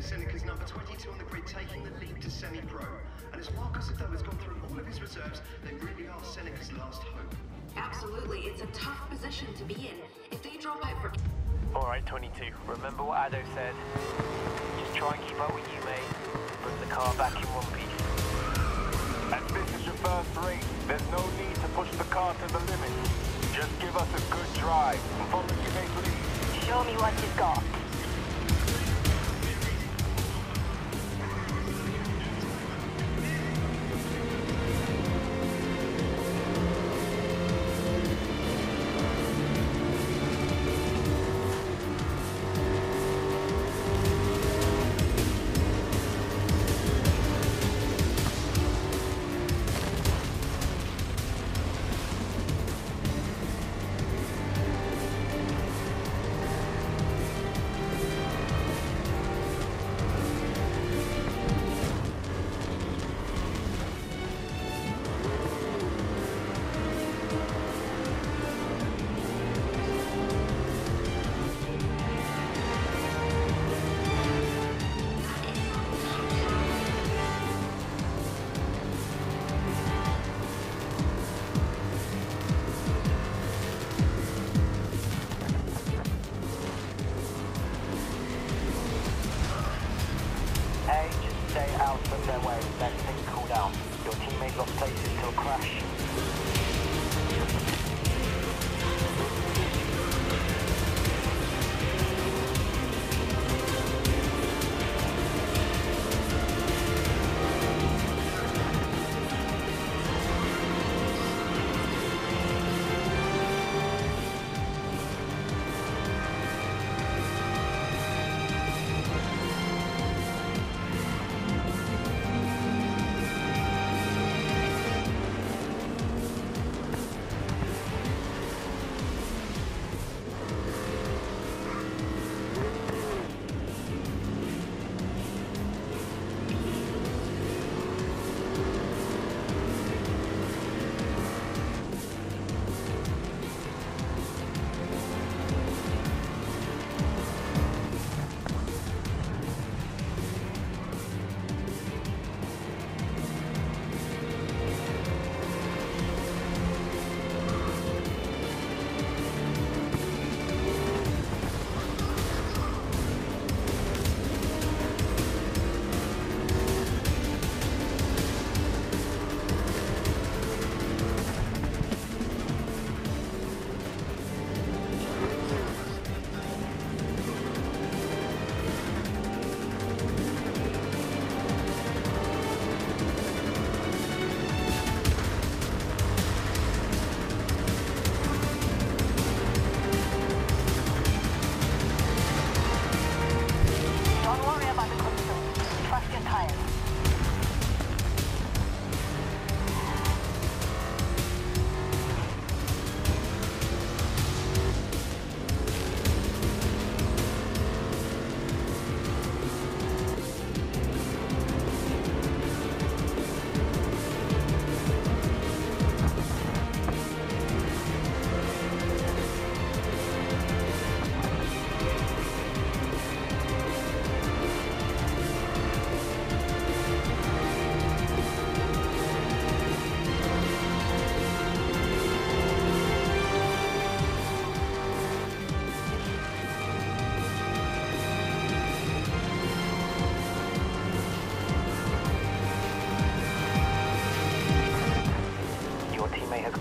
declares Seneca's number 22 on the grid taking the lead to semi-pro. And as Marcus Ado has gone through all of his reserves, they really are Seneca's last hope. Absolutely, it's a tough position to be in. If they drop out for... Alright, 22. Remember what Ado said. Just try and keep up with you, mate. Bring the car back in one piece. As this is your first race, there's no need to push the car to the limit. Just give us a good drive and follow your mate lead. Show me what you've got. Your teammate lost places a crash.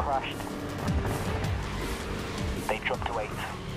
crashed. They dropped to eight.